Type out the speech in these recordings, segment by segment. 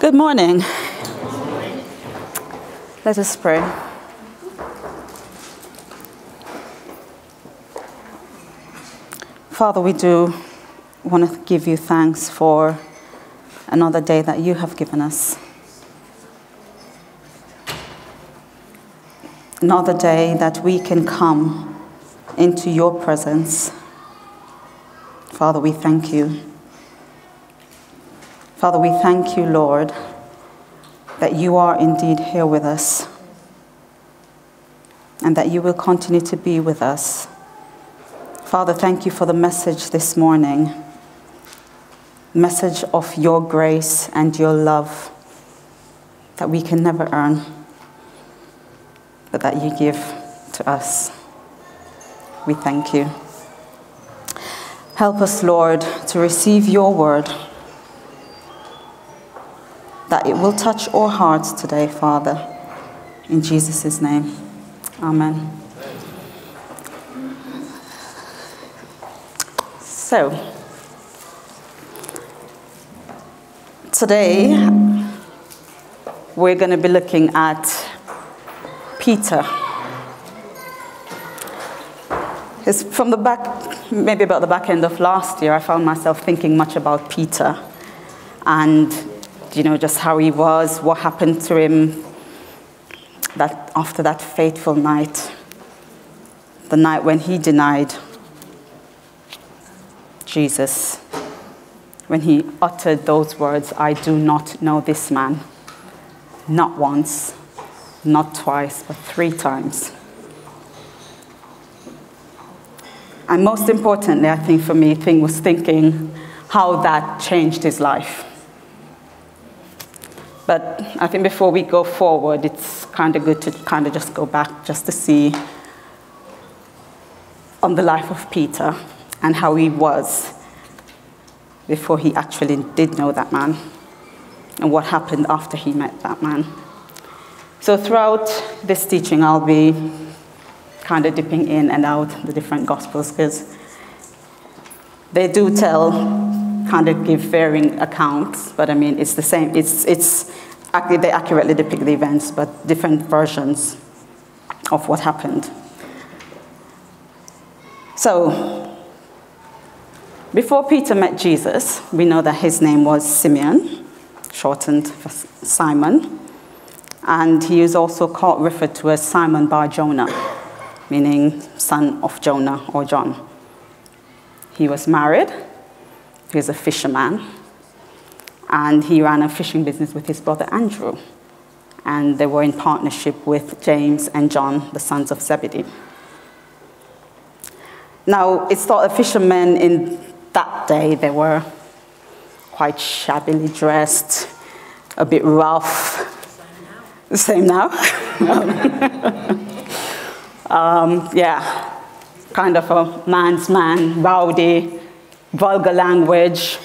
Good morning. Let us pray. Father, we do want to give you thanks for another day that you have given us. Another day that we can come into your presence. Father, we thank you. Father, we thank you, Lord, that you are indeed here with us and that you will continue to be with us. Father, thank you for the message this morning message of your grace and your love that we can never earn, but that you give to us. We thank you. Help us, Lord, to receive your word that it will touch our hearts today, Father. In Jesus' name, amen. So, today we're going to be looking at Peter. It's from the back, maybe about the back end of last year, I found myself thinking much about Peter and you know, just how he was, what happened to him that after that fateful night, the night when he denied Jesus, when he uttered those words, I do not know this man, not once, not twice, but three times. And most importantly, I think for me, thing was thinking how that changed his life. But I think before we go forward, it's kind of good to kind of just go back just to see on the life of Peter and how he was before he actually did know that man and what happened after he met that man. So throughout this teaching, I'll be kind of dipping in and out the different gospels because they do tell kind of give varying accounts, but I mean, it's the same. It's, it's, they accurately depict the events, but different versions of what happened. So, before Peter met Jesus, we know that his name was Simeon, shortened for Simon, and he is also called, referred to as Simon Bar Jonah, meaning son of Jonah or John. He was married he was a fisherman. And he ran a fishing business with his brother Andrew. And they were in partnership with James and John, the sons of Zebedee. Now, it's thought the fishermen in that day, they were quite shabbily dressed, a bit rough. The same now? um, yeah, kind of a man's man, rowdy, vulgar language.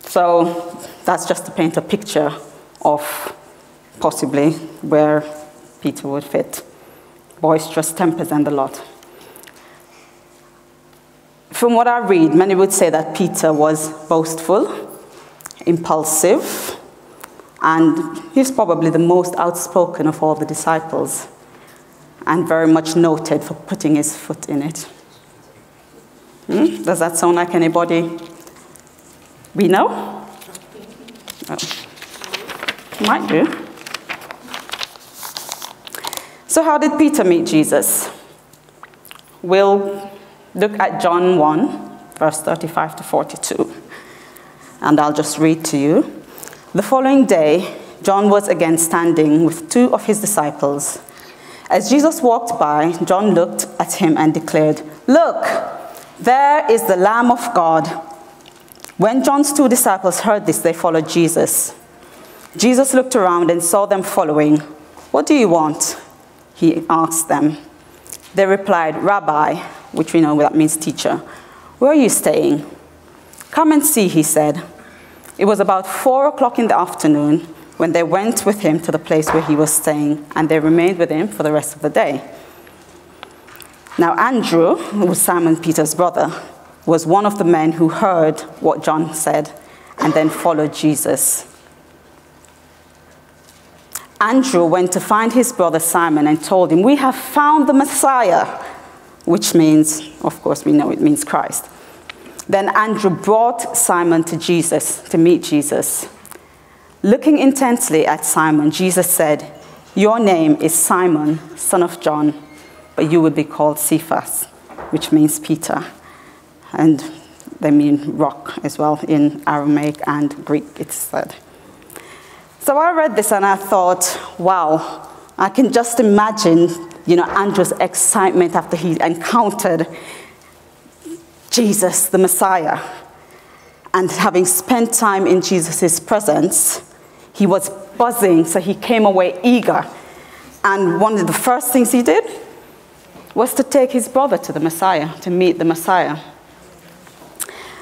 So that's just to paint a picture of possibly where Peter would fit. Boisterous tempers and a lot. From what I read, many would say that Peter was boastful, impulsive, and he's probably the most outspoken of all the disciples, and very much noted for putting his foot in it. Hmm? Does that sound like anybody we know? Oh. Might do. So, how did Peter meet Jesus? We'll look at John 1, verse 35 to 42. And I'll just read to you. The following day, John was again standing with two of his disciples. As Jesus walked by, John looked at him and declared, Look, there is the Lamb of God. When John's two disciples heard this, they followed Jesus. Jesus looked around and saw them following. What do you want? He asked them. They replied, Rabbi, which we know that means teacher, where are you staying? Come and see, he said. It was about four o'clock in the afternoon when they went with him to the place where he was staying, and they remained with him for the rest of the day. Now, Andrew, who was Simon Peter's brother, was one of the men who heard what John said and then followed Jesus. Andrew went to find his brother Simon and told him, We have found the Messiah, which means, of course, we know it means Christ. Then Andrew brought Simon to Jesus to meet Jesus. Looking intensely at Simon, Jesus said, Your name is Simon, son of John, but you will be called Cephas, which means Peter. And they mean rock as well in Aramaic and Greek, it's said. So I read this and I thought, wow, I can just imagine, you know, Andrew's excitement after he encountered Jesus, the Messiah. And having spent time in Jesus' presence, he was buzzing, so he came away eager. And one of the first things he did was to take his brother to the Messiah, to meet the Messiah.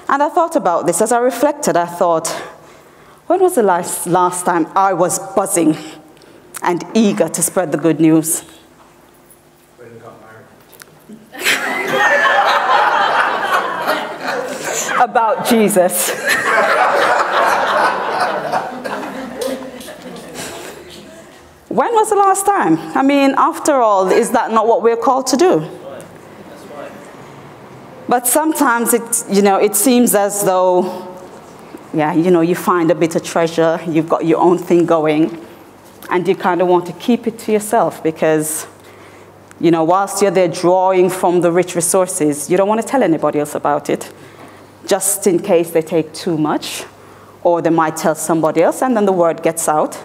And I thought about this. As I reflected, I thought, when was the last, last time I was buzzing and eager to spread the good news? When you got married. About Jesus. when was the last time? I mean, after all, is that not what we're called to do? But sometimes it, you know, it seems as though yeah, you know, you find a bit of treasure, you've got your own thing going, and you kind of want to keep it to yourself because, you know, whilst you're there drawing from the rich resources, you don't want to tell anybody else about it, just in case they take too much, or they might tell somebody else, and then the word gets out,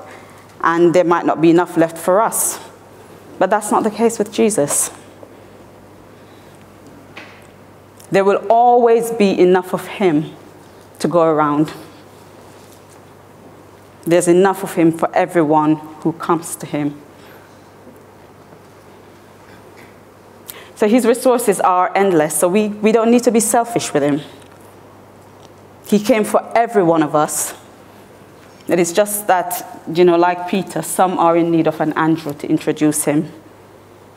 and there might not be enough left for us. But that's not the case with Jesus. There will always be enough of Him to go around. There's enough of him for everyone who comes to him. So his resources are endless, so we, we don't need to be selfish with him. He came for every one of us. It is just that, you know, like Peter, some are in need of an Andrew to introduce him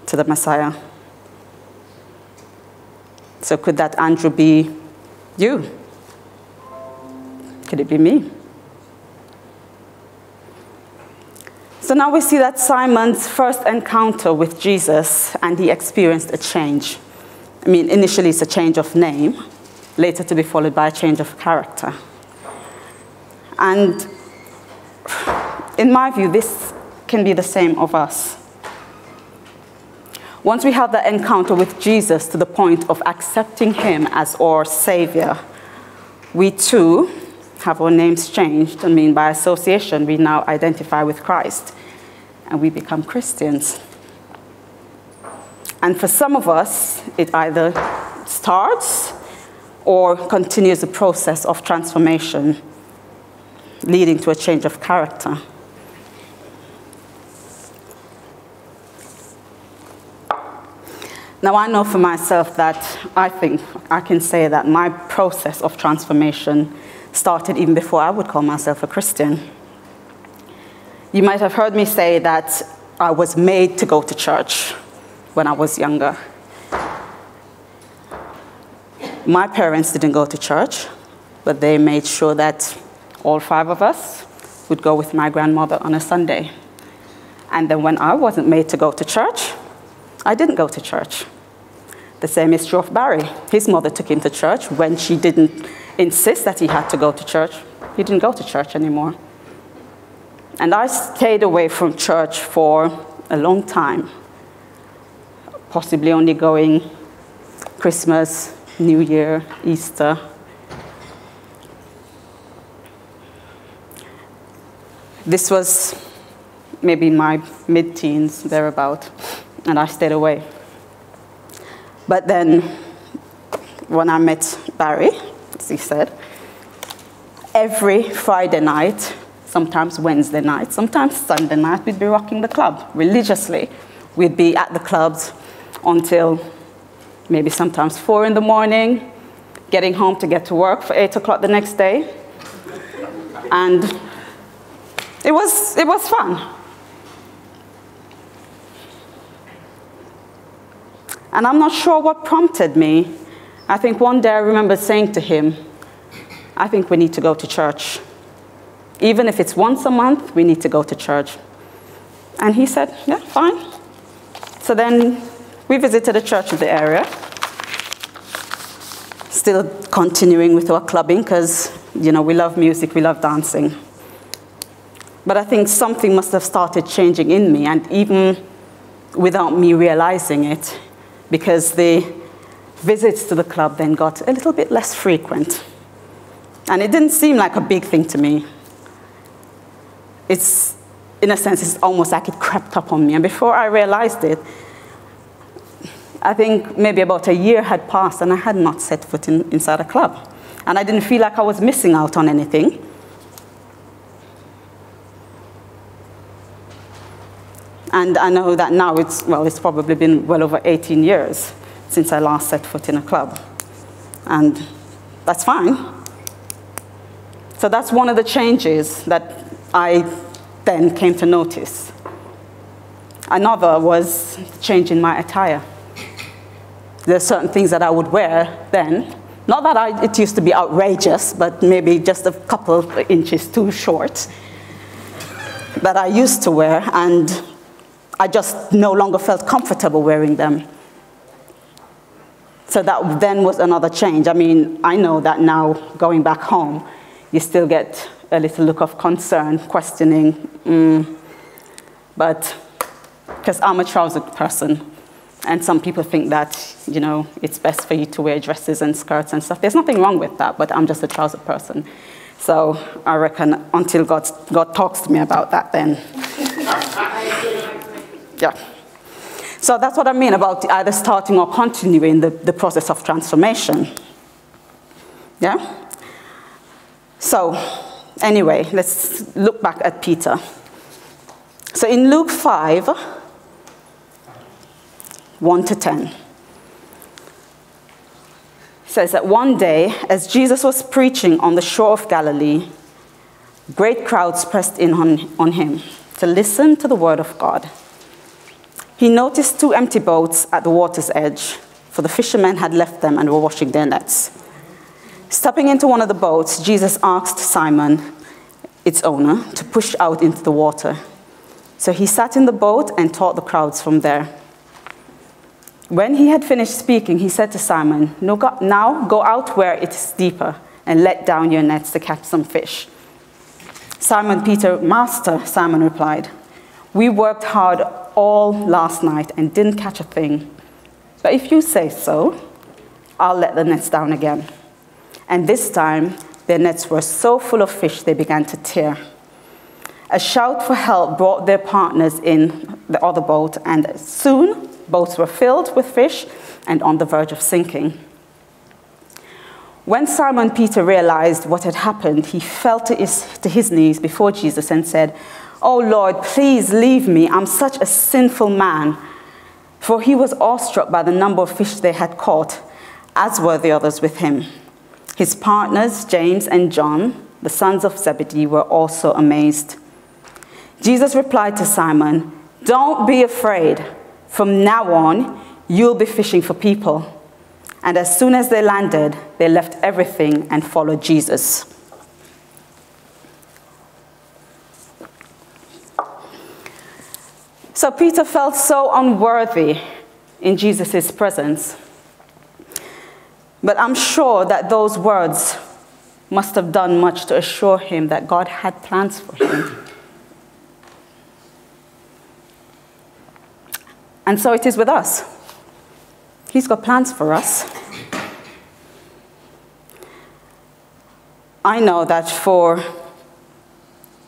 to the Messiah. So could that Andrew be you? Could it be me? So now we see that Simon's first encounter with Jesus and he experienced a change. I mean, initially it's a change of name, later to be followed by a change of character. And in my view, this can be the same of us. Once we have that encounter with Jesus to the point of accepting him as our Savior, we too have our names changed. I mean, by association, we now identify with Christ and we become Christians. And for some of us, it either starts or continues the process of transformation, leading to a change of character. Now, I know for myself that I think I can say that my process of transformation started even before I would call myself a Christian. You might have heard me say that I was made to go to church when I was younger. My parents didn't go to church, but they made sure that all five of us would go with my grandmother on a Sunday. And then when I wasn't made to go to church, I didn't go to church. The same is true of Barry. His mother took him to church when she didn't insist that he had to go to church. He didn't go to church anymore. And I stayed away from church for a long time, possibly only going Christmas, New Year, Easter. This was maybe my mid teens, thereabout, and I stayed away. But then, when I met Barry, as he said, every Friday night, sometimes Wednesday night, sometimes Sunday night, we'd be rocking the club religiously. We'd be at the clubs until maybe sometimes four in the morning, getting home to get to work for eight o'clock the next day. And it was, it was fun. And I'm not sure what prompted me. I think one day I remember saying to him, I think we need to go to church. Even if it's once a month, we need to go to church. And he said, Yeah, fine. So then we visited a church in the area, still continuing with our clubbing because, you know, we love music, we love dancing. But I think something must have started changing in me, and even without me realizing it, because the visits to the club then got a little bit less frequent. And it didn't seem like a big thing to me. It's, in a sense, it's almost like it crept up on me. And before I realized it, I think maybe about a year had passed and I had not set foot in, inside a club. And I didn't feel like I was missing out on anything. And I know that now it's, well, it's probably been well over 18 years since I last set foot in a club. And that's fine. So that's one of the changes that I then came to notice. Another was change in my attire. There are certain things that I would wear then. Not that I, it used to be outrageous, but maybe just a couple of inches too short that I used to wear, and I just no longer felt comfortable wearing them. So that then was another change. I mean, I know that now going back home, you still get a little look of concern, questioning, mm, but because I'm a trousered person, and some people think that, you know, it's best for you to wear dresses and skirts and stuff. There's nothing wrong with that, but I'm just a trousered person. So I reckon until God, God talks to me about that, then. Yeah. So that's what I mean about either starting or continuing the, the process of transformation. Yeah? So, anyway, let's look back at Peter. So in Luke 5, 1 to 10, says that one day, as Jesus was preaching on the shore of Galilee, great crowds pressed in on, on him to listen to the word of God. He noticed two empty boats at the water's edge, for the fishermen had left them and were washing their nets. Stepping into one of the boats, Jesus asked Simon, its owner, to push out into the water. So he sat in the boat and taught the crowds from there. When he had finished speaking, he said to Simon, Now go out where it is deeper and let down your nets to catch some fish. Simon Peter, Master, Simon replied, We worked hard all last night and didn't catch a thing. But if you say so, I'll let the nets down again. And this time, their nets were so full of fish they began to tear. A shout for help brought their partners in the other boat, and soon boats were filled with fish and on the verge of sinking. When Simon Peter realized what had happened, he fell to his, to his knees before Jesus and said, Oh Lord, please leave me. I'm such a sinful man. For he was awestruck by the number of fish they had caught, as were the others with him. His partners, James and John, the sons of Zebedee, were also amazed. Jesus replied to Simon, Don't be afraid. From now on, you'll be fishing for people. And as soon as they landed, they left everything and followed Jesus. So Peter felt so unworthy in Jesus' presence. But I'm sure that those words must have done much to assure him that God had plans for him. And so it is with us. He's got plans for us. I know that for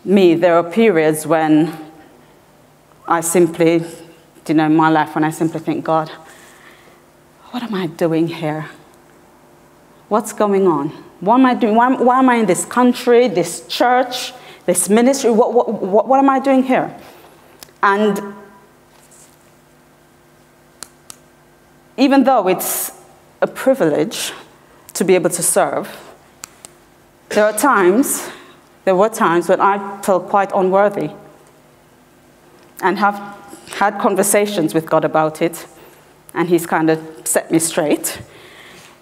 me, there are periods when I simply, you know, in my life, when I simply think, God, what am I doing here? What's going on? What am I doing? Why, why am I in this country, this church, this ministry? What, what, what, what am I doing here? And even though it's a privilege to be able to serve, there are times, there were times when I felt quite unworthy and have had conversations with God about it, and He's kind of set me straight.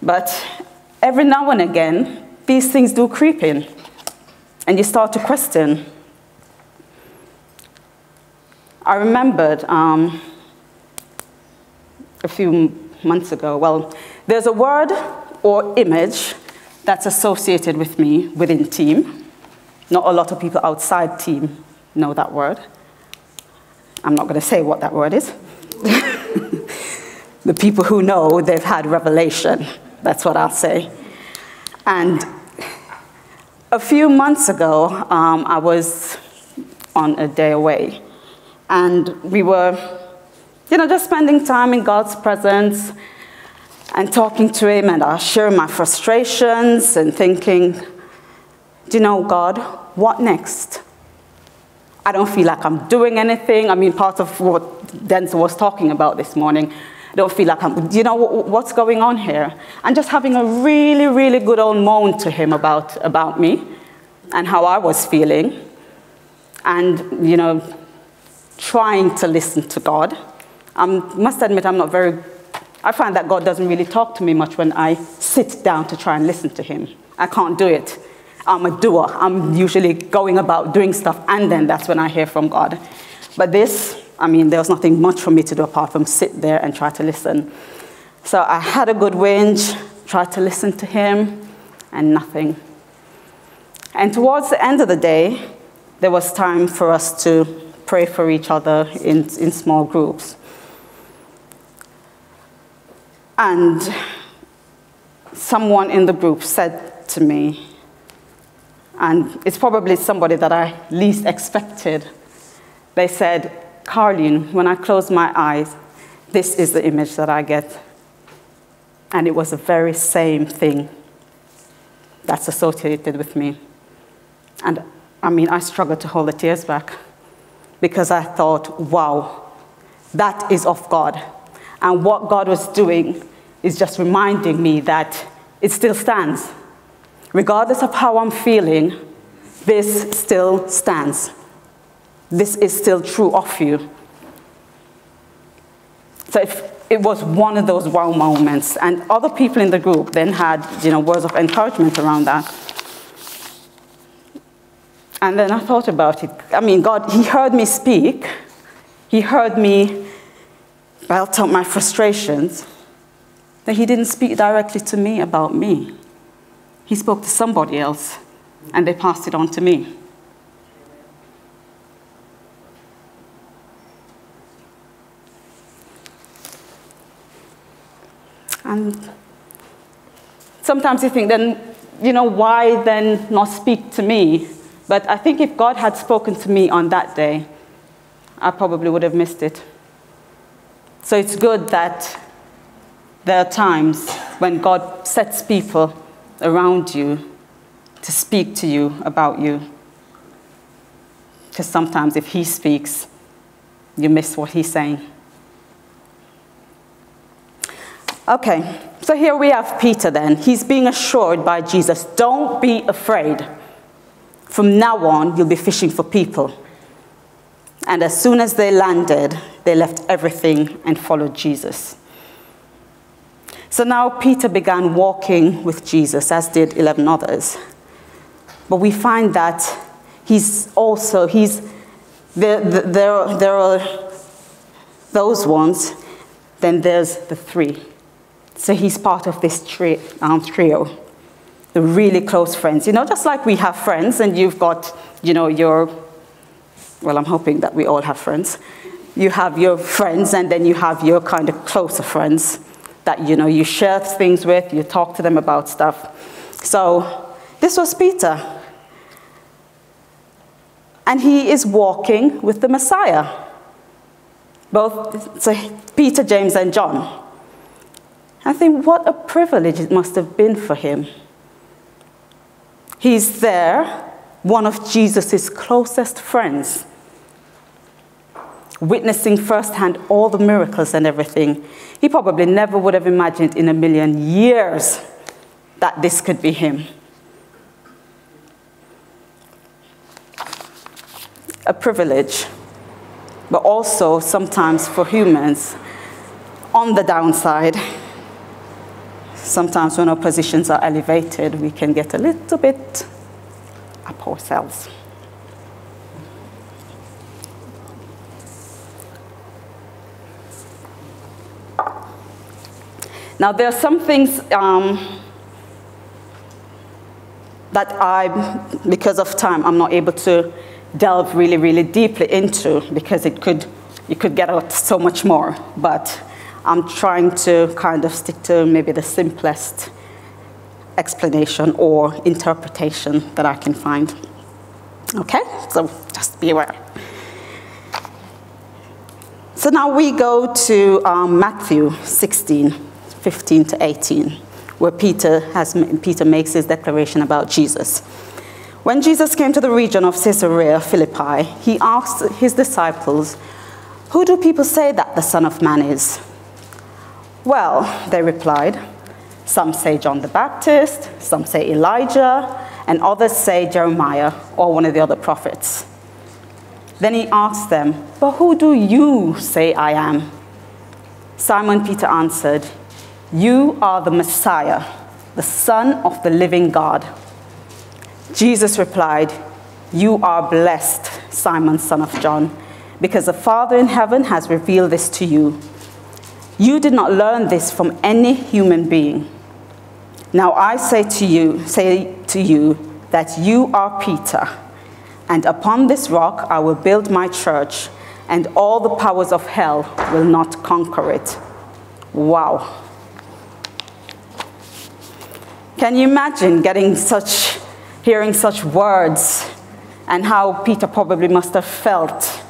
But every now and again, these things do creep in, and you start to question I remembered um, a few months ago, well, there's a word or image that's associated with me within team. Not a lot of people outside team know that word. I'm not going to say what that word is. the people who know, they've had revelation. That's what I'll say. And a few months ago, um, I was on a day away. And we were, you know, just spending time in God's presence and talking to Him, and I was sharing my frustrations and thinking, do you know, God, what next? I don't feel like I'm doing anything. I mean, part of what Denzel was talking about this morning, I don't feel like I'm, you know, what's going on here? And just having a really, really good old moan to him about, about me and how I was feeling. And, you know, trying to listen to God. I must admit, I'm not very, I find that God doesn't really talk to me much when I sit down to try and listen to Him. I can't do it. I'm a doer. I'm usually going about doing stuff, and then that's when I hear from God. But this, I mean, there was nothing much for me to do apart from sit there and try to listen. So I had a good whinge, tried to listen to Him, and nothing. And towards the end of the day, there was time for us to pray for each other in, in small groups. And someone in the group said to me, and it's probably somebody that I least expected, they said, Carleen, when I close my eyes, this is the image that I get. And it was the very same thing that's associated with me. And I mean, I struggled to hold the tears back because I thought, wow, that is of God. And what God was doing is just reminding me that it still stands. Regardless of how I'm feeling, this still stands. This is still true of you. So if it was one of those wow moments, and other people in the group then had you know, words of encouragement around that. And then I thought about it. I mean, God, He heard me speak. He heard me belt out my frustrations. Then He didn't speak directly to me about me. He spoke to somebody else, and they passed it on to me. And sometimes you think, then, you know, why then not speak to me? But I think if God had spoken to me on that day, I probably would have missed it. So it's good that there are times when God sets people around you to speak to you about you. Because sometimes if He speaks, you miss what He's saying. Okay, so here we have Peter then. He's being assured by Jesus don't be afraid. From now on, you'll be fishing for people. And as soon as they landed, they left everything and followed Jesus. So now Peter began walking with Jesus, as did 11 others. But we find that he's also, he's, there, there, there are those ones, then there's the three. So he's part of this tri- um, trio the really close friends. You know, just like we have friends and you've got, you know, your, well, I'm hoping that we all have friends. You have your friends and then you have your kind of closer friends that, you know, you share things with, you talk to them about stuff. So this was Peter. And he is walking with the Messiah. Both so Peter, James, and John. I think what a privilege it must have been for him He's there, one of Jesus' closest friends, witnessing firsthand all the miracles and everything. He probably never would have imagined in a million years that this could be him. A privilege, but also sometimes for humans, on the downside, sometimes when our positions are elevated, we can get a little bit up ourselves. Now, there are some things um, that I, because of time, I'm not able to delve really, really deeply into because it could, you could get out so much more. But I'm trying to kind of stick to maybe the simplest explanation or interpretation that I can find. Okay, so just be aware. So now we go to um, Matthew 16, 15 to 18, where Peter, has, Peter makes his declaration about Jesus. When Jesus came to the region of Caesarea Philippi, he asked his disciples, Who do people say that the Son of Man is? Well, they replied, some say John the Baptist, some say Elijah, and others say Jeremiah or one of the other prophets. Then he asked them, But who do you say I am? Simon Peter answered, You are the Messiah, the Son of the living God. Jesus replied, You are blessed, Simon, son of John, because the Father in heaven has revealed this to you. You did not learn this from any human being. Now I say to you, say to you that you are Peter, and upon this rock I will build my church, and all the powers of hell will not conquer it. Wow. Can you imagine getting such, hearing such words, and how Peter probably must have felt?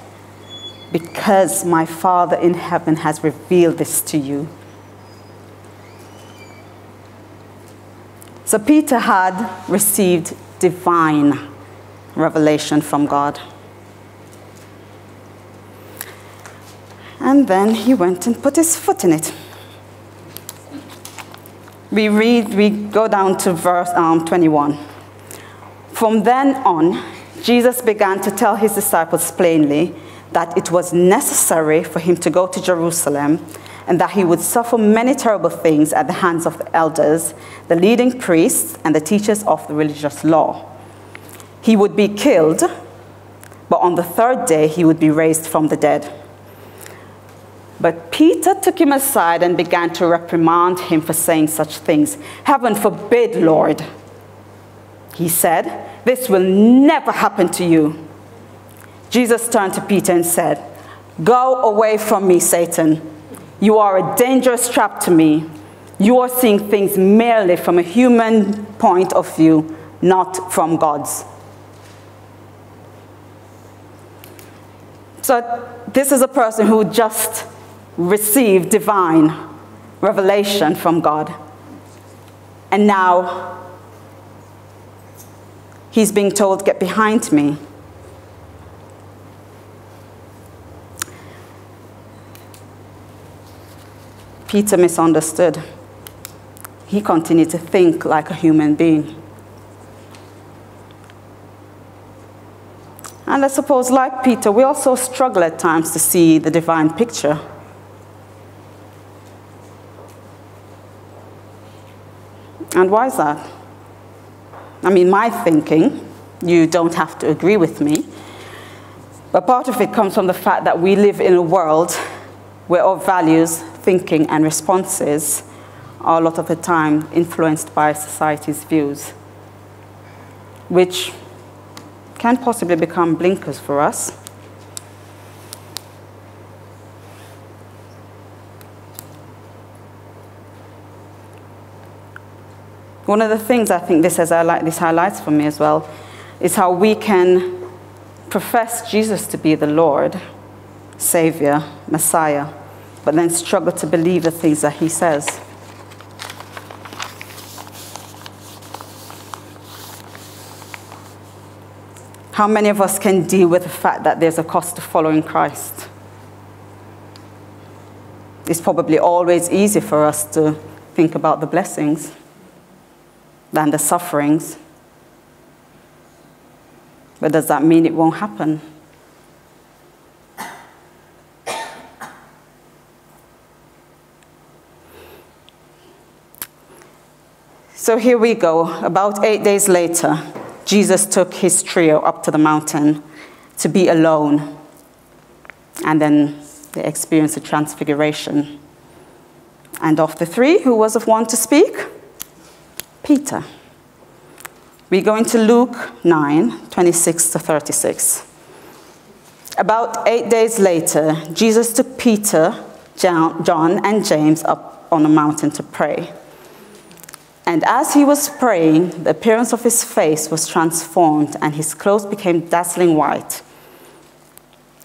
Because my Father in heaven has revealed this to you. So Peter had received divine revelation from God. And then he went and put his foot in it. We read, we go down to verse um, 21. From then on, Jesus began to tell his disciples plainly that it was necessary for him to go to Jerusalem and that he would suffer many terrible things at the hands of the elders, the leading priests, and the teachers of the religious law. He would be killed, but on the third day he would be raised from the dead. But Peter took him aside and began to reprimand him for saying such things. Heaven forbid, Lord. He said, This will never happen to you. Jesus turned to Peter and said, Go away from me, Satan. You are a dangerous trap to me. You are seeing things merely from a human point of view, not from God's. So, this is a person who just received divine revelation from God. And now he's being told, Get behind me. Peter misunderstood. He continued to think like a human being. And I suppose, like Peter, we also struggle at times to see the divine picture. And why is that? I mean, my thinking, you don't have to agree with me, but part of it comes from the fact that we live in a world where our values thinking and responses are a lot of the time influenced by society's views, which can possibly become blinkers for us. One of the things I think this, has, this highlights for me as well is how we can profess Jesus to be the Lord, Savior, Messiah, but then struggle to believe the things that he says. How many of us can deal with the fact that there's a cost to following Christ? It's probably always easy for us to think about the blessings than the sufferings. But does that mean it won't happen? So here we go. About eight days later, Jesus took his trio up to the mountain to be alone. And then they experienced a transfiguration. And of the three, who was of one to speak? Peter. We go into Luke 9 26 to 36. About eight days later, Jesus took Peter, John, and James up on a mountain to pray. And as he was praying, the appearance of his face was transformed, and his clothes became dazzling white.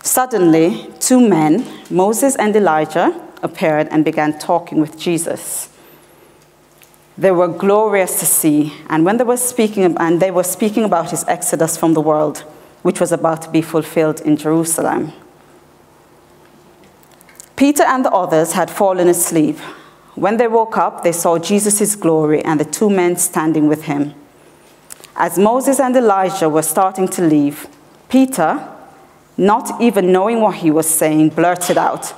Suddenly, two men, Moses and Elijah, appeared and began talking with Jesus. They were glorious to see, and when they were speaking, and they were speaking about his exodus from the world, which was about to be fulfilled in Jerusalem. Peter and the others had fallen asleep. When they woke up, they saw Jesus' glory and the two men standing with him. As Moses and Elijah were starting to leave, Peter, not even knowing what he was saying, blurted out,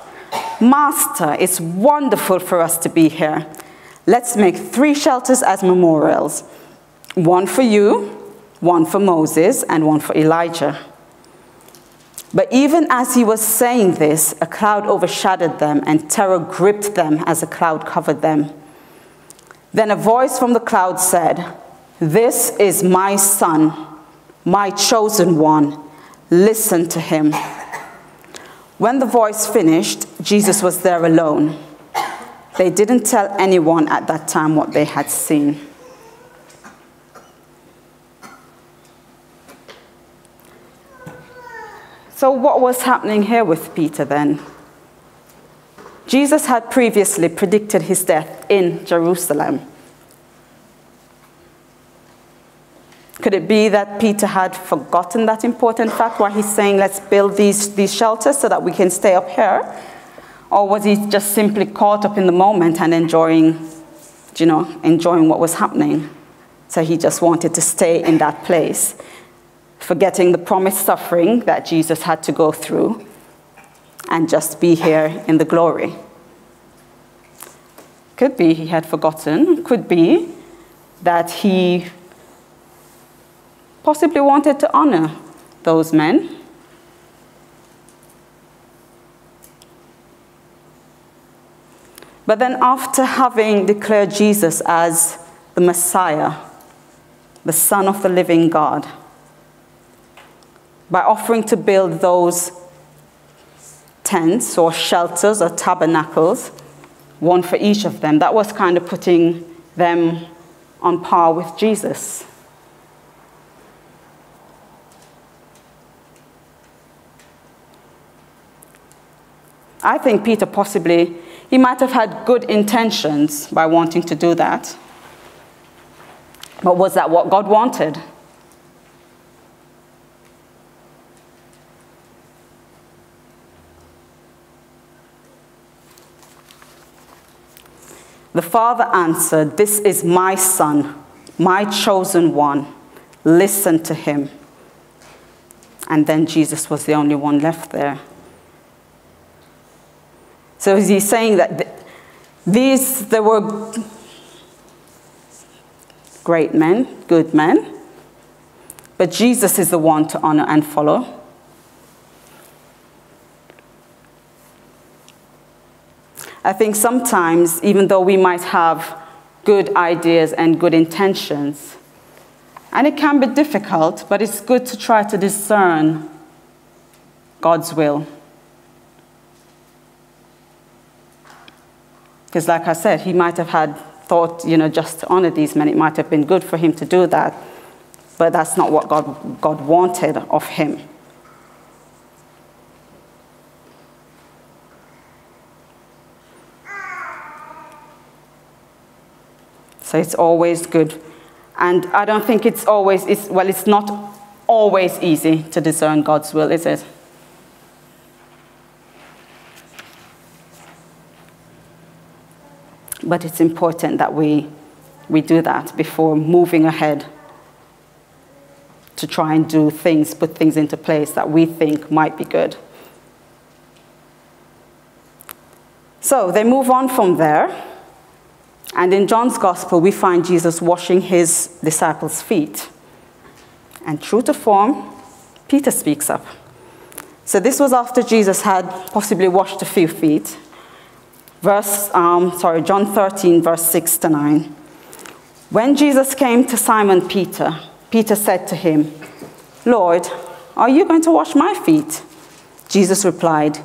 Master, it's wonderful for us to be here. Let's make three shelters as memorials one for you, one for Moses, and one for Elijah. But even as he was saying this, a cloud overshadowed them, and terror gripped them as a cloud covered them. Then a voice from the cloud said, This is my son, my chosen one. Listen to him. When the voice finished, Jesus was there alone. They didn't tell anyone at that time what they had seen. So, what was happening here with Peter then? Jesus had previously predicted his death in Jerusalem. Could it be that Peter had forgotten that important fact why he's saying, let's build these, these shelters so that we can stay up here? Or was he just simply caught up in the moment and enjoying, you know, enjoying what was happening? So he just wanted to stay in that place forgetting the promised suffering that Jesus had to go through and just be here in the glory. Could be he had forgotten, could be that he possibly wanted to honor those men. But then, after having declared Jesus as the Messiah, the Son of the living God, by offering to build those tents or shelters or tabernacles, one for each of them. That was kind of putting them on par with Jesus. I think Peter possibly, he might have had good intentions by wanting to do that. But was that what God wanted? The father answered, This is my son, my chosen one. Listen to him. And then Jesus was the only one left there. So is he saying that these, there were great men, good men, but Jesus is the one to honor and follow? I think sometimes, even though we might have good ideas and good intentions, and it can be difficult, but it's good to try to discern God's will. Because, like I said, he might have had thought, you know, just to honor these men, it might have been good for him to do that, but that's not what God, God wanted of him. So it's always good. And I don't think it's always, it's, well, it's not always easy to discern God's will, is it? But it's important that we, we do that before moving ahead to try and do things, put things into place that we think might be good. So they move on from there. And in John's gospel, we find Jesus washing his disciples' feet. And true to form, Peter speaks up. So this was after Jesus had possibly washed a few feet. Verse, um, sorry, John 13, verse 6 to 9. When Jesus came to Simon Peter, Peter said to him, Lord, are you going to wash my feet? Jesus replied,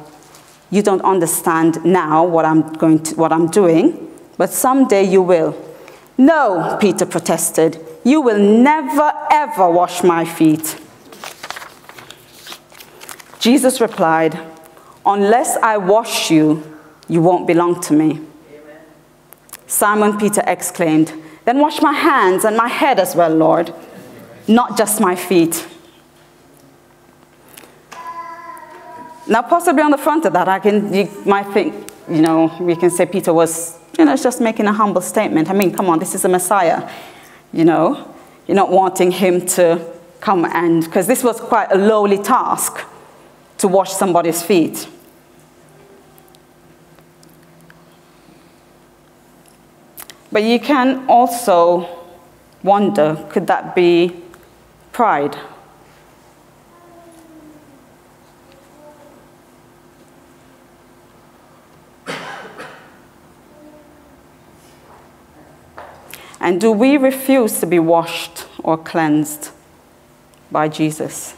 You don't understand now what I'm, going to, what I'm doing, but someday you will. No, Peter protested, you will never ever wash my feet. Jesus replied, Unless I wash you, you won't belong to me. Amen. Simon Peter exclaimed, Then wash my hands and my head as well, Lord, not just my feet. Now, possibly on the front of that, I can, you might think, you know, we can say Peter was, you know, just making a humble statement. I mean, come on, this is a Messiah, you know. You're not wanting him to come and, because this was quite a lowly task to wash somebody's feet. But you can also wonder could that be pride? And do we refuse to be washed or cleansed by Jesus?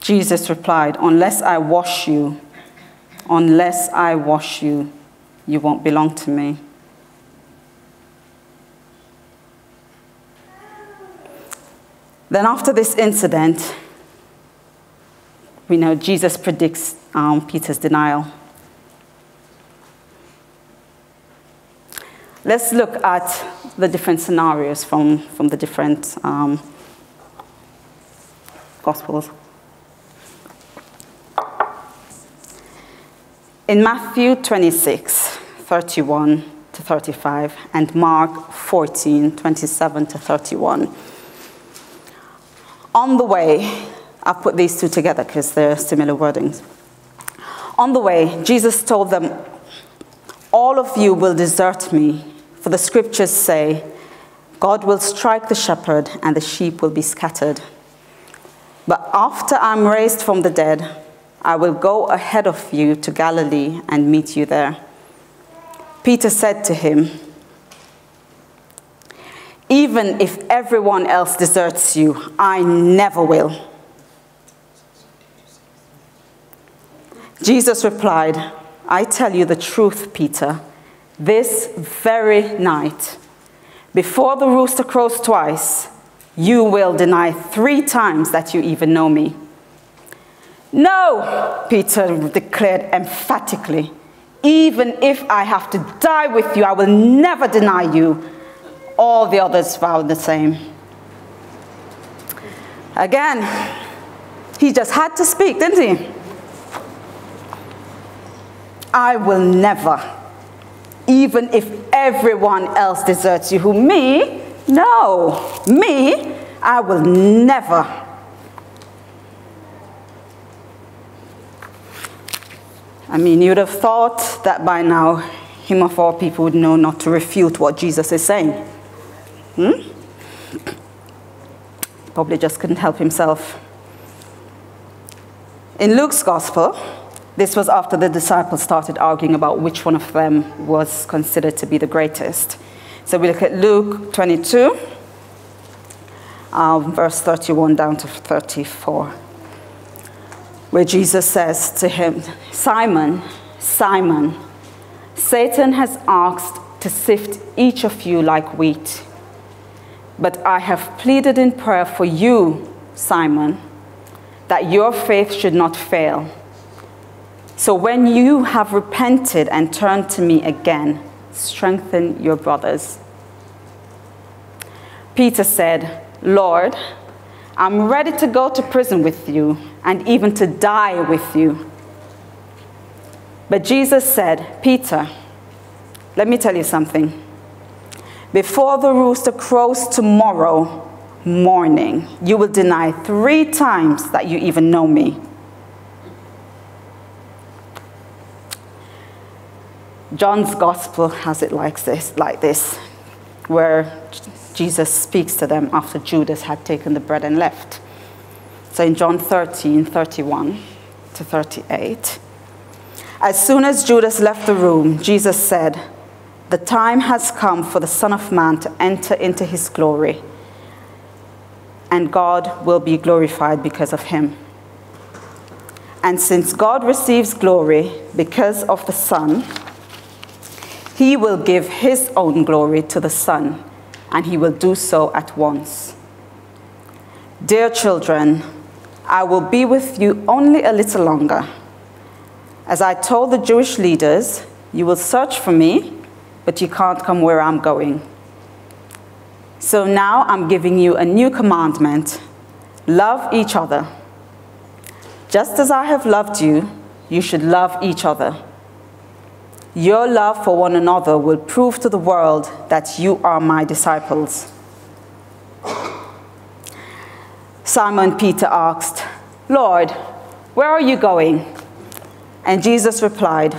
Jesus replied, Unless I wash you, unless I wash you, you won't belong to me. Then, after this incident, we know Jesus predicts um, Peter's denial. Let's look at the different scenarios from, from the different um, Gospels. In Matthew 26, 31 to 35, and Mark 14, 27 to 31. On the way, i put these two together because they're similar wordings. On the way, Jesus told them, All of you will desert me, for the scriptures say, God will strike the shepherd and the sheep will be scattered. But after I'm raised from the dead, I will go ahead of you to Galilee and meet you there. Peter said to him, Even if everyone else deserts you, I never will. Jesus replied, I tell you the truth, Peter. This very night, before the rooster crows twice, you will deny three times that you even know me. No, Peter declared emphatically. Even if I have to die with you, I will never deny you. All the others vowed the same. Again, he just had to speak, didn't he? I will never, even if everyone else deserts you. Who, me? No, me, I will never I mean, you'd have thought that by now, him of all people would know not to refute what Jesus is saying. Hmm? Probably just couldn't help himself. In Luke's gospel, this was after the disciples started arguing about which one of them was considered to be the greatest. So we look at Luke 22, um, verse 31 down to 34 where Jesus says to him, Simon, Simon, Satan has asked to sift each of you like wheat. But I have pleaded in prayer for you, Simon, that your faith should not fail. So when you have repented and turned to me again, strengthen your brothers. Peter said, Lord, I'm ready to go to prison with you and even to die with you. But Jesus said, Peter, let me tell you something. Before the rooster crows tomorrow morning, you will deny three times that you even know me. John's gospel has it like this, like this, where Jesus speaks to them after Judas had taken the bread and left. So in John 13, 31 to 38. As soon as Judas left the room, Jesus said, The time has come for the Son of Man to enter into his glory, and God will be glorified because of him. And since God receives glory because of the Son, he will give his own glory to the Son, and he will do so at once. Dear children, I will be with you only a little longer. As I told the Jewish leaders, you will search for me, but you can't come where I'm going. So now I'm giving you a new commandment love each other. Just as I have loved you, you should love each other. Your love for one another will prove to the world that you are my disciples. Simon Peter asked, Lord, where are you going? And Jesus replied,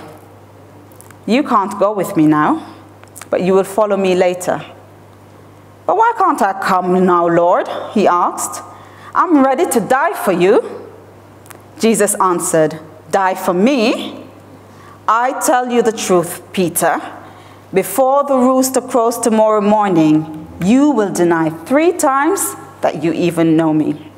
You can't go with me now, but you will follow me later. But why can't I come now, Lord? He asked. I'm ready to die for you. Jesus answered, Die for me? I tell you the truth, Peter. Before the rooster crows tomorrow morning, you will deny three times that you even know me.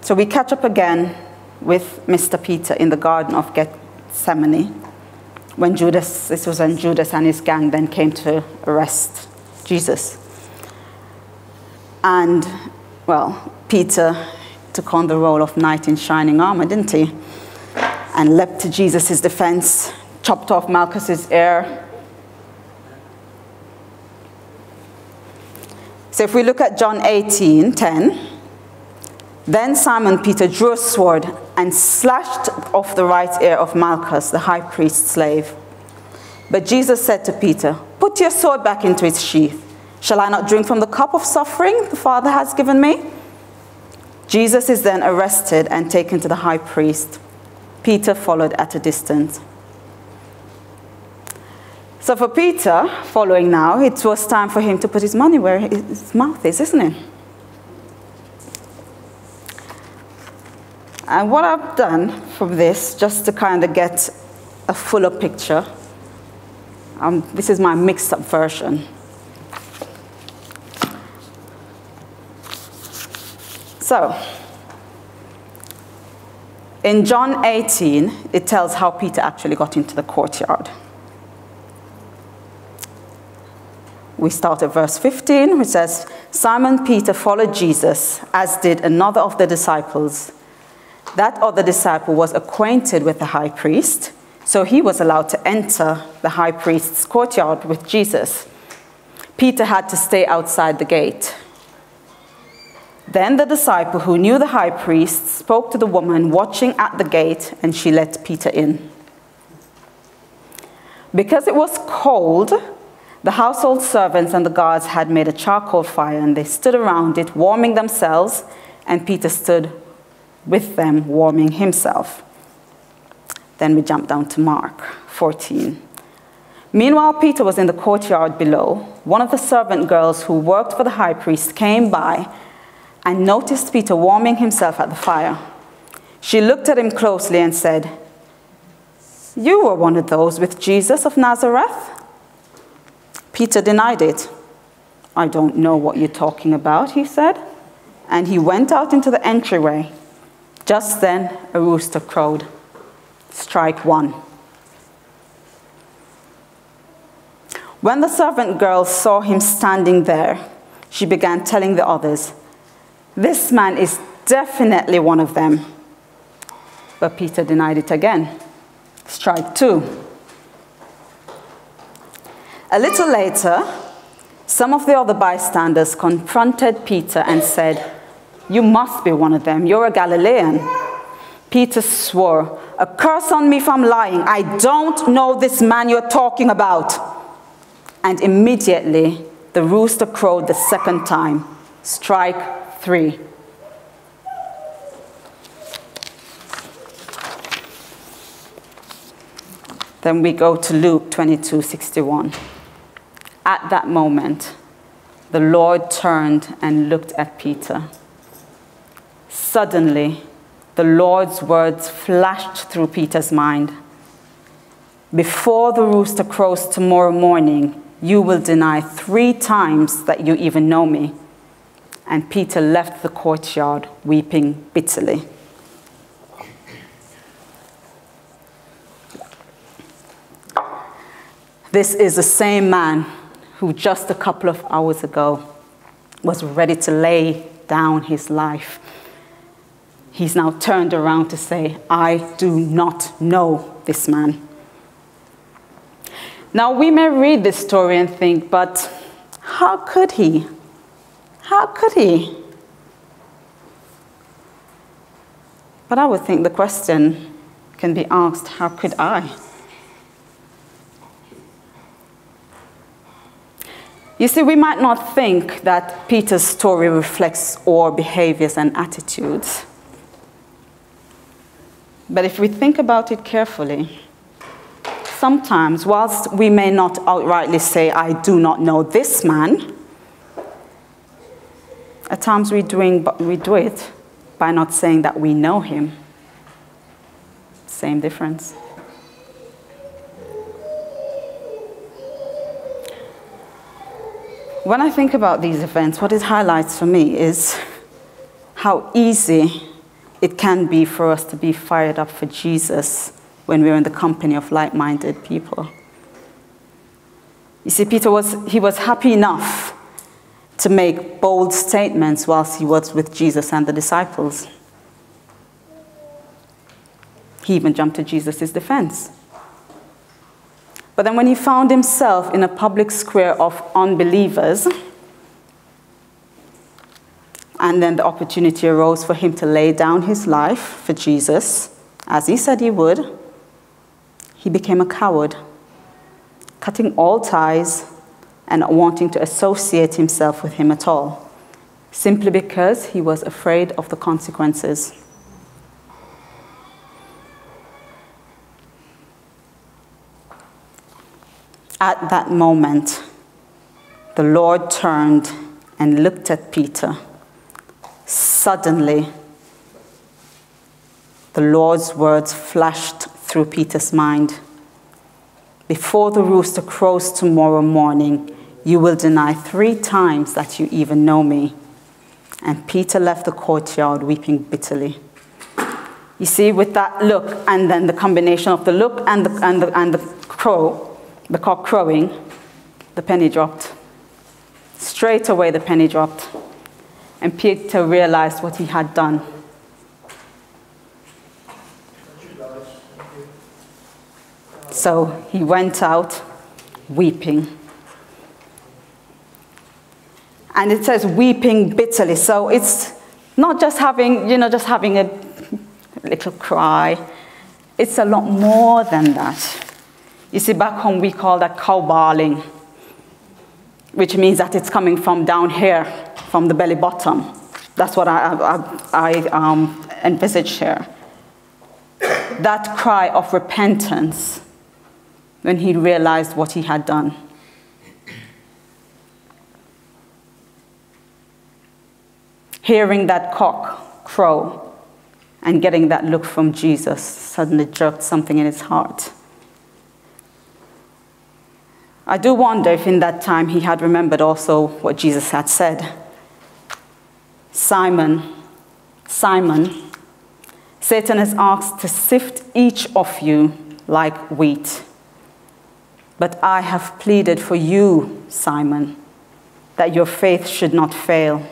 So we catch up again with Mr. Peter in the Garden of Gethsemane when Judas, this was when Judas and his gang then came to arrest Jesus. And, well, Peter took on the role of knight in shining armor, didn't he? And leapt to Jesus' defense, chopped off Malchus's ear. So if we look at John 18 10, then Simon Peter drew a sword and slashed off the right ear of Malchus, the high priest's slave. But Jesus said to Peter, Put your sword back into its sheath. Shall I not drink from the cup of suffering the Father has given me? Jesus is then arrested and taken to the high priest. Peter followed at a distance. So for Peter, following now, it was time for him to put his money where his mouth is, isn't it? And what I've done from this, just to kind of get a fuller picture, um, this is my mixed up version. So, in John 18, it tells how Peter actually got into the courtyard. We start at verse 15, which says, Simon Peter followed Jesus, as did another of the disciples. That other disciple was acquainted with the high priest, so he was allowed to enter the high priest's courtyard with Jesus. Peter had to stay outside the gate. Then the disciple who knew the high priest spoke to the woman watching at the gate, and she let Peter in. Because it was cold, the household servants and the guards had made a charcoal fire, and they stood around it, warming themselves, and Peter stood with them warming himself. Then we jump down to Mark 14. Meanwhile, Peter was in the courtyard below. One of the servant girls who worked for the high priest came by and noticed Peter warming himself at the fire. She looked at him closely and said, You were one of those with Jesus of Nazareth? Peter denied it. I don't know what you're talking about, he said. And he went out into the entryway. Just then, a rooster crowed. Strike one. When the servant girl saw him standing there, she began telling the others, This man is definitely one of them. But Peter denied it again. Strike two. A little later, some of the other bystanders confronted Peter and said, you must be one of them. You're a Galilean. Peter swore, A curse on me if I'm lying. I don't know this man you're talking about. And immediately the rooster crowed the second time. Strike three. Then we go to Luke 22 61. At that moment, the Lord turned and looked at Peter. Suddenly, the Lord's words flashed through Peter's mind. Before the rooster crows tomorrow morning, you will deny three times that you even know me. And Peter left the courtyard weeping bitterly. This is the same man who just a couple of hours ago was ready to lay down his life. He's now turned around to say, I do not know this man. Now, we may read this story and think, but how could he? How could he? But I would think the question can be asked how could I? You see, we might not think that Peter's story reflects our behaviors and attitudes. But if we think about it carefully, sometimes, whilst we may not outrightly say, I do not know this man, at times we, doing, we do it by not saying that we know him. Same difference. When I think about these events, what it highlights for me is how easy it can be for us to be fired up for Jesus when we're in the company of like minded people. You see, Peter was, he was happy enough to make bold statements whilst he was with Jesus and the disciples. He even jumped to Jesus' defense. But then, when he found himself in a public square of unbelievers, and then the opportunity arose for him to lay down his life for Jesus, as he said he would, he became a coward, cutting all ties and not wanting to associate himself with him at all, simply because he was afraid of the consequences. At that moment, the Lord turned and looked at Peter. Suddenly, the Lord's words flashed through Peter's mind. Before the rooster crows tomorrow morning, you will deny three times that you even know me. And Peter left the courtyard weeping bitterly. You see, with that look, and then the combination of the look and the, and the, and the crow, the cock crowing, the penny dropped. Straight away, the penny dropped. And Peter realized what he had done. So he went out weeping. And it says weeping bitterly. So it's not just having, you know, just having a little cry. It's a lot more than that. You see, back home we call that cowbawling, which means that it's coming from down here, from the belly bottom. That's what I, I, I um, envisage here. That cry of repentance when he realized what he had done. Hearing that cock crow and getting that look from Jesus suddenly jerked something in his heart. I do wonder if in that time he had remembered also what Jesus had said. Simon, Simon, Satan has asked to sift each of you like wheat. But I have pleaded for you, Simon, that your faith should not fail.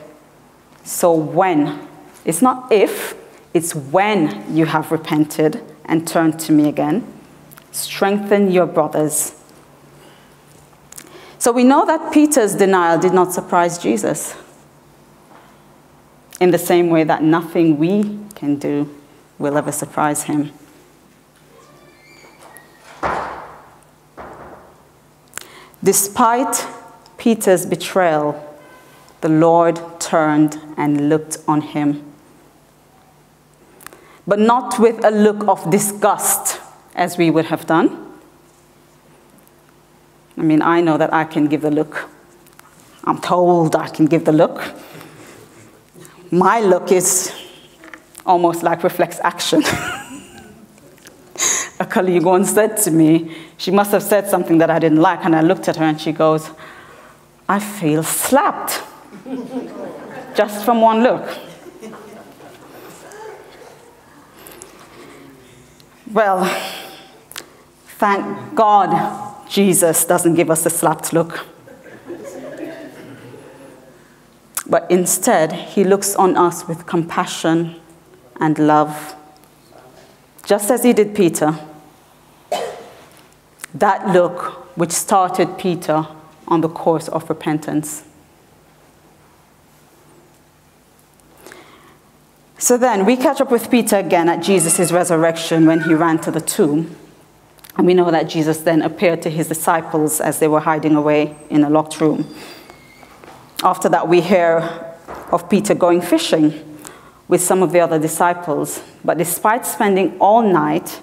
So when, it's not if, it's when you have repented and turned to me again, strengthen your brothers so we know that Peter's denial did not surprise Jesus in the same way that nothing we can do will ever surprise him. Despite Peter's betrayal, the Lord turned and looked on him. But not with a look of disgust, as we would have done, I mean, I know that I can give the look. I'm told I can give the look. My look is almost like reflex action. A colleague once said to me, she must have said something that I didn't like, and I looked at her and she goes, I feel slapped just from one look. Well, thank God Jesus doesn't give us a slapped look. But instead, he looks on us with compassion and love, just as he did Peter. That look which started Peter on the course of repentance. So then we catch up with Peter again at Jesus' resurrection when he ran to the tomb. And we know that Jesus then appeared to his disciples as they were hiding away in a locked room. After that, we hear of Peter going fishing with some of the other disciples. But despite spending all night,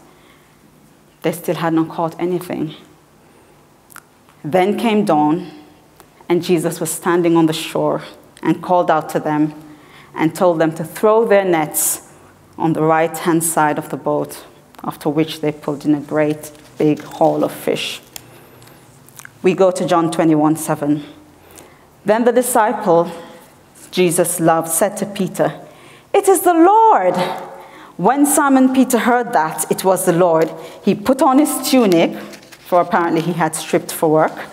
they still had not caught anything. Then came dawn, and Jesus was standing on the shore and called out to them and told them to throw their nets on the right hand side of the boat, after which they pulled in a great big haul of fish. We go to John 21 7. Then the disciple Jesus loved said to Peter, It is the Lord. When Simon Peter heard that it was the Lord, he put on his tunic, for apparently he had stripped for work,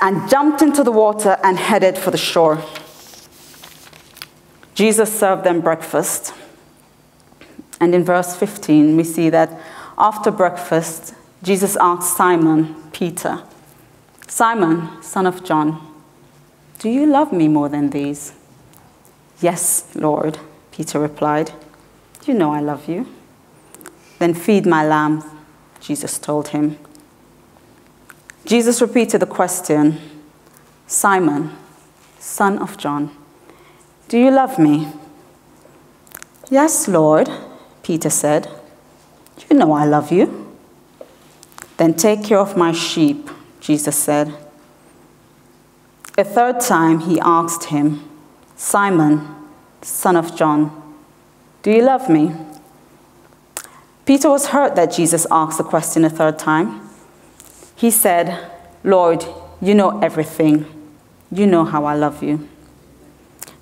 and jumped into the water and headed for the shore. Jesus served them breakfast. And in verse 15, we see that after breakfast, Jesus asked Simon, Peter, Simon, son of John, do you love me more than these? Yes, Lord, Peter replied. You know I love you. Then feed my lamb, Jesus told him. Jesus repeated the question Simon, son of John, do you love me? Yes, Lord, Peter said. You know I love you. Then take care of my sheep, Jesus said. A third time he asked him, Simon, son of John, do you love me? Peter was hurt that Jesus asked the question a third time. He said, Lord, you know everything. You know how I love you.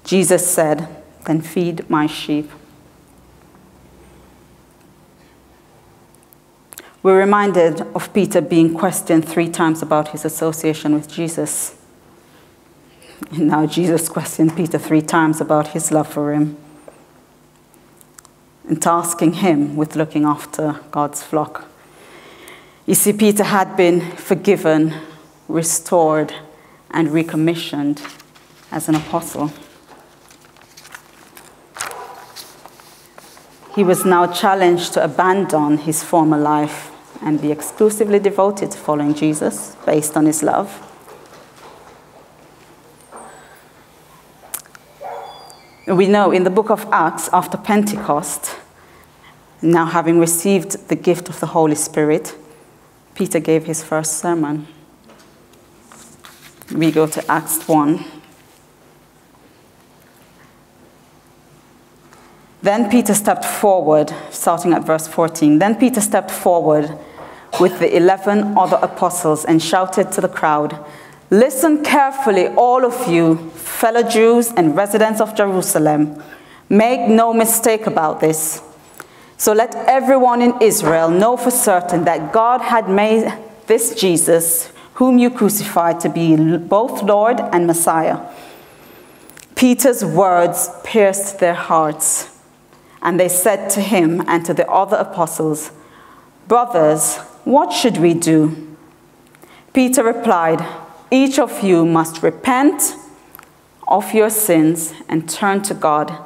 Jesus said, Then feed my sheep. We're reminded of Peter being questioned three times about his association with Jesus. And now Jesus questioned Peter three times about his love for him and tasking him with looking after God's flock. You see, Peter had been forgiven, restored, and recommissioned as an apostle. He was now challenged to abandon his former life and be exclusively devoted to following Jesus based on his love. We know in the book of Acts, after Pentecost, now having received the gift of the Holy Spirit, Peter gave his first sermon. We go to Acts 1. Then Peter stepped forward, starting at verse 14. Then Peter stepped forward with the 11 other apostles and shouted to the crowd, Listen carefully, all of you, fellow Jews and residents of Jerusalem. Make no mistake about this. So let everyone in Israel know for certain that God had made this Jesus, whom you crucified, to be both Lord and Messiah. Peter's words pierced their hearts, and they said to him and to the other apostles, Brothers, what should we do? Peter replied, Each of you must repent of your sins and turn to God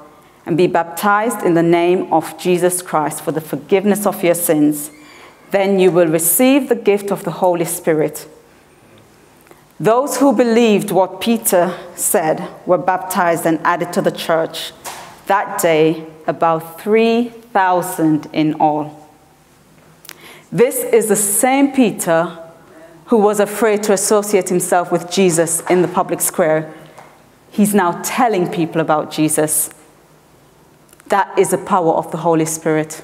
and be baptized in the name of Jesus Christ for the forgiveness of your sins. Then you will receive the gift of the Holy Spirit. Those who believed what Peter said were baptized and added to the church. That day, about 3,000 in all. This is the same Peter who was afraid to associate himself with Jesus in the public square, he's now telling people about Jesus. That is the power of the Holy Spirit.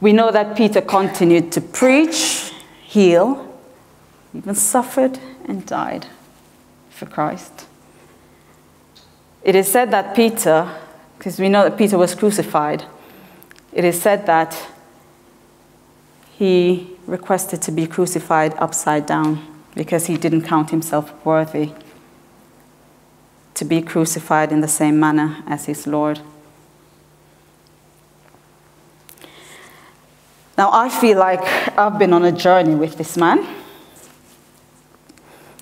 We know that Peter continued to preach, heal, even suffered and died for Christ. It is said that Peter, because we know that Peter was crucified, it is said that he requested to be crucified upside down because he didn't count himself worthy to be crucified in the same manner as his Lord. Now, I feel like I've been on a journey with this man.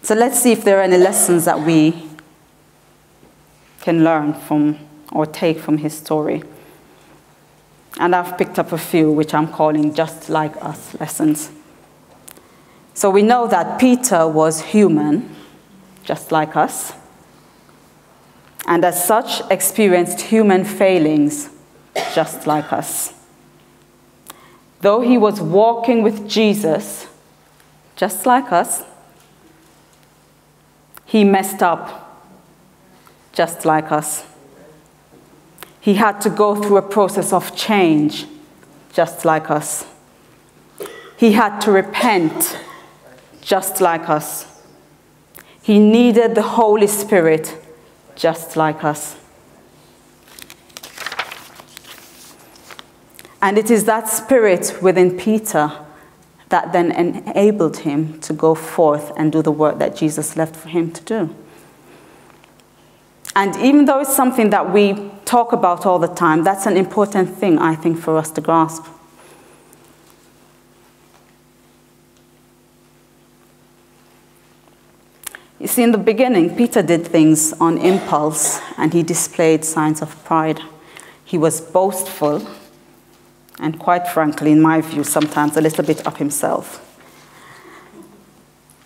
So let's see if there are any lessons that we can learn from or take from his story. And I've picked up a few which I'm calling just like us lessons. So we know that Peter was human, just like us, and as such experienced human failings, just like us. Though he was walking with Jesus, just like us, he messed up, just like us. He had to go through a process of change, just like us. He had to repent, just like us. He needed the Holy Spirit, just like us. And it is that spirit within Peter that then enabled him to go forth and do the work that Jesus left for him to do. And even though it's something that we talk about all the time, that's an important thing, I think, for us to grasp. You see, in the beginning, Peter did things on impulse and he displayed signs of pride. He was boastful and, quite frankly, in my view, sometimes a little bit up himself.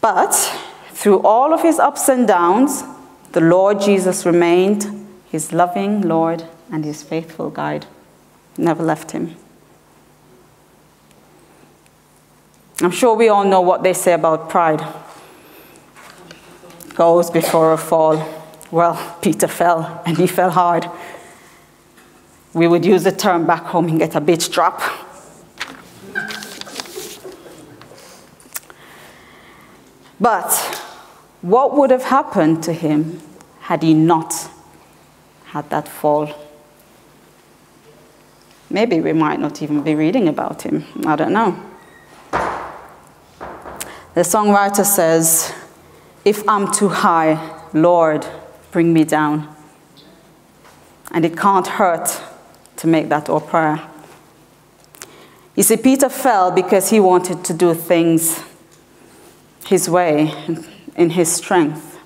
But through all of his ups and downs, the Lord Jesus remained his loving Lord and his faithful guide, never left him. I'm sure we all know what they say about pride. Goes before a fall. Well, Peter fell, and he fell hard. We would use the term back home and get a bitch drop. But what would have happened to him had he not had that fall? Maybe we might not even be reading about him. I don't know. The songwriter says, If I'm too high, Lord, bring me down. And it can't hurt to make that our prayer. You see, Peter fell because he wanted to do things his way, in his strength.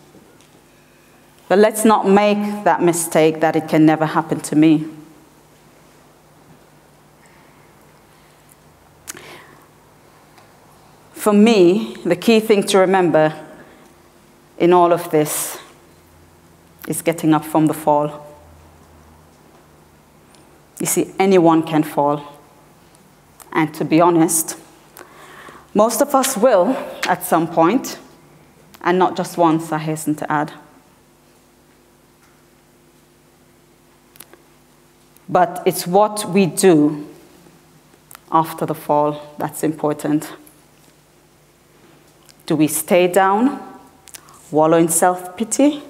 But let's not make that mistake that it can never happen to me. For me, the key thing to remember in all of this is getting up from the fall. You see, anyone can fall. And to be honest, most of us will at some point and not just once, I hasten to add. But it's what we do after the fall that's important. Do we stay down, wallow in self pity,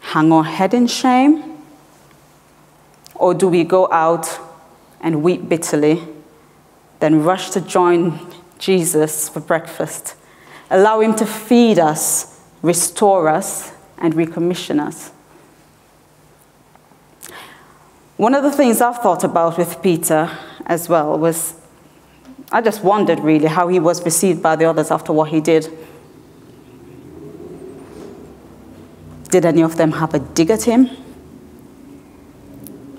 hang our head in shame? Or do we go out and weep bitterly, then rush to join Jesus for breakfast Allow Him to feed us, restore us, and recommission us. One of the things I've thought about with Peter as well was I just wondered really how he was received by the others after what he did. Did any of them have a dig at him?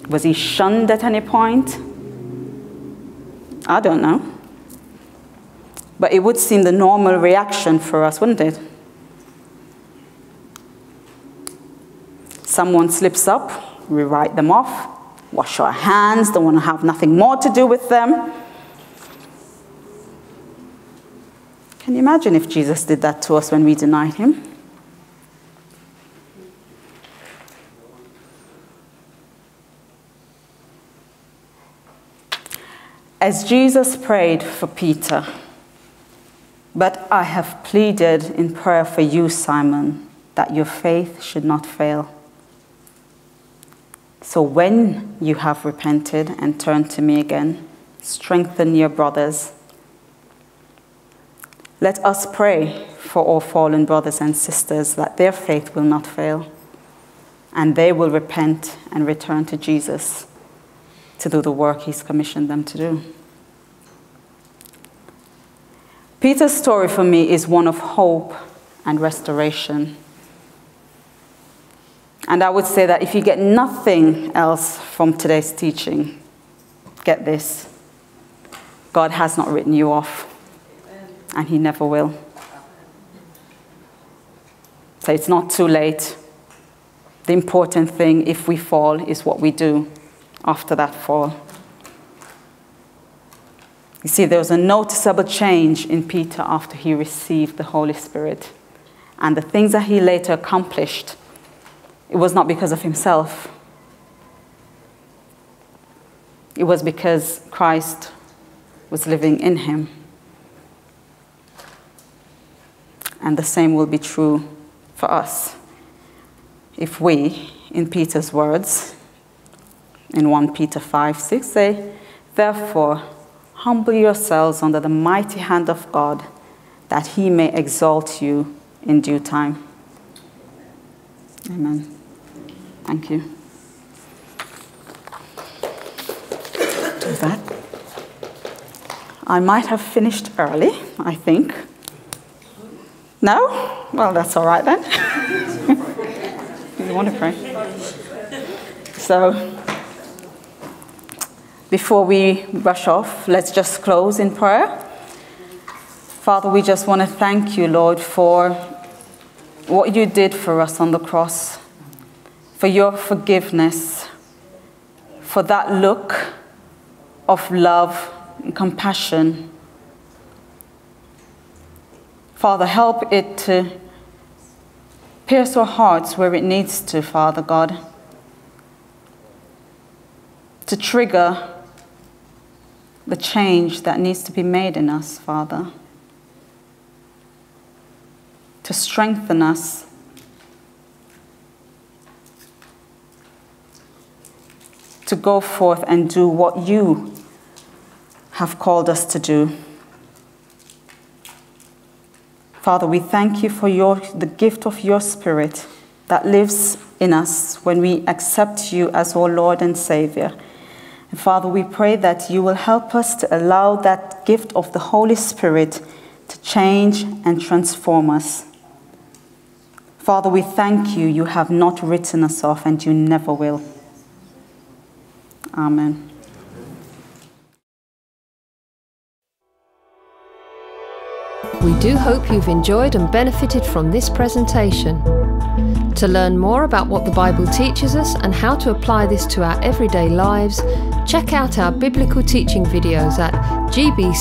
Was he shunned at any point? I don't know. But it would seem the normal reaction for us, wouldn't it? Someone slips up, we write them off, wash our hands, don't want to have nothing more to do with them. Can you imagine if Jesus did that to us when we denied him? As Jesus prayed for Peter, but I have pleaded in prayer for you, Simon, that your faith should not fail. So when you have repented and turned to me again, strengthen your brothers. Let us pray for all fallen brothers and sisters that their faith will not fail and they will repent and return to Jesus to do the work he's commissioned them to do. Peter's story for me is one of hope and restoration. And I would say that if you get nothing else from today's teaching, get this God has not written you off, and He never will. So it's not too late. The important thing, if we fall, is what we do after that fall. You see, there was a noticeable change in Peter after he received the Holy Spirit. And the things that he later accomplished, it was not because of himself. It was because Christ was living in him. And the same will be true for us. If we, in Peter's words, in 1 Peter 5 6, say, Therefore, humble yourselves under the mighty hand of God, that he may exalt you in due time. Amen. Thank you. Do that. I might have finished early, I think. No? Well, that's all right then. you want to pray? So, before we rush off, let's just close in prayer. Father, we just want to thank you, Lord, for what you did for us on the cross, for your forgiveness, for that look of love and compassion. Father, help it to pierce our hearts where it needs to, Father God, to trigger the change that needs to be made in us, Father. To strengthen us. To go forth and do what you have called us to do. Father, we thank you for your, the gift of your Spirit that lives in us when we accept you as our Lord and Savior. And Father, we pray that you will help us to allow that gift of the Holy Spirit to change and transform us. Father, we thank you. You have not written us off and you never will. Amen. We do hope you've enjoyed and benefited from this presentation. To learn more about what the Bible teaches us and how to apply this to our everyday lives, check out our biblical teaching videos at gbcweb.tv.